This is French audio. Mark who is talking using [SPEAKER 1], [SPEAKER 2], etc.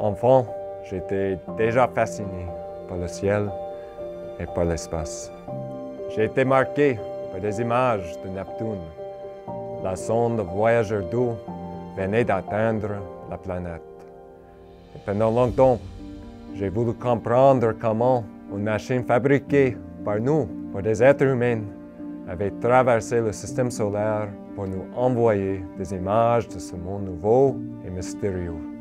[SPEAKER 1] Enfant, j'étais déjà fasciné par le ciel et par l'espace. J'ai été marqué par des images de Neptune. La sonde voyageur d'eau venait d'atteindre la planète. Et pendant longtemps, j'ai voulu comprendre comment une machine fabriquée par nous, par des êtres humains, avait traversé le système solaire pour nous envoyer des images de ce monde nouveau et mystérieux.